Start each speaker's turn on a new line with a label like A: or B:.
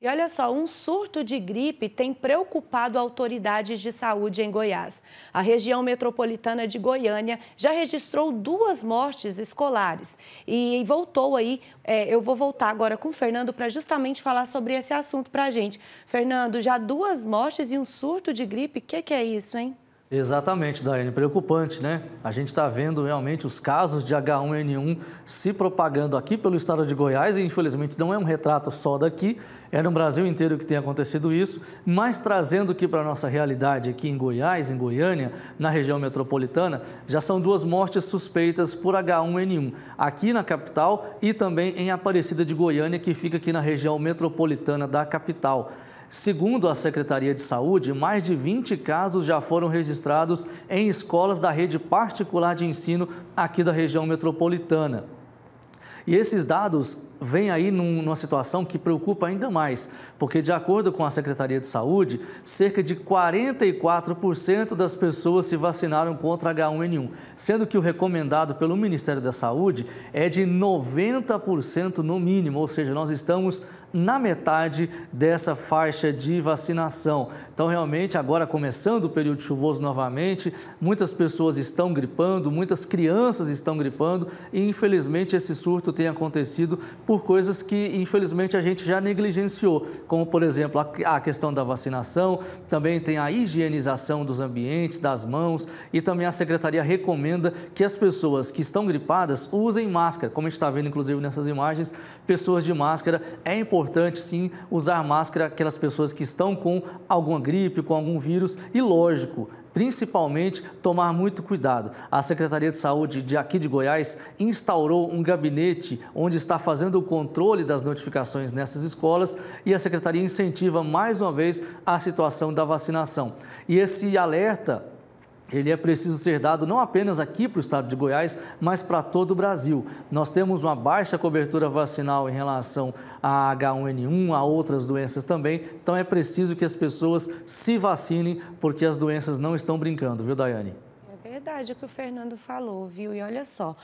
A: E olha só, um surto de gripe tem preocupado autoridades de saúde em Goiás. A região metropolitana de Goiânia já registrou duas mortes escolares. E voltou aí, é, eu vou voltar agora com o Fernando para justamente falar sobre esse assunto para a gente. Fernando, já duas mortes e um surto de gripe, o que, que é isso, hein?
B: Exatamente, Daiane, preocupante, né? A gente está vendo realmente os casos de H1N1 se propagando aqui pelo estado de Goiás e infelizmente não é um retrato só daqui, é no Brasil inteiro que tem acontecido isso, mas trazendo aqui para a nossa realidade aqui em Goiás, em Goiânia, na região metropolitana, já são duas mortes suspeitas por H1N1, aqui na capital e também em Aparecida de Goiânia, que fica aqui na região metropolitana da capital. Segundo a Secretaria de Saúde, mais de 20 casos já foram registrados em escolas da rede particular de ensino aqui da região metropolitana. E esses dados vêm aí numa situação que preocupa ainda mais, porque, de acordo com a Secretaria de Saúde, cerca de 44% das pessoas se vacinaram contra H1N1, sendo que o recomendado pelo Ministério da Saúde é de 90% no mínimo, ou seja, nós estamos na metade dessa faixa de vacinação. Então, realmente, agora começando o período chuvoso novamente, muitas pessoas estão gripando, muitas crianças estão gripando e, infelizmente, esse surto tem acontecido por coisas que, infelizmente, a gente já negligenciou, como, por exemplo, a questão da vacinação, também tem a higienização dos ambientes, das mãos e também a Secretaria recomenda que as pessoas que estão gripadas usem máscara, como a gente está vendo, inclusive, nessas imagens, pessoas de máscara, é importante sim usar máscara aquelas pessoas que estão com alguma gripe, com algum vírus e lógico, principalmente tomar muito cuidado. A Secretaria de Saúde de aqui de Goiás instaurou um gabinete onde está fazendo o controle das notificações nessas escolas e a Secretaria incentiva mais uma vez a situação da vacinação. E esse alerta ele é preciso ser dado não apenas aqui para o estado de Goiás, mas para todo o Brasil. Nós temos uma baixa cobertura vacinal em relação a H1N1, a outras doenças também, então é preciso que as pessoas se vacinem, porque as doenças não estão brincando, viu, Daiane?
A: É verdade o que o Fernando falou, viu? E olha só,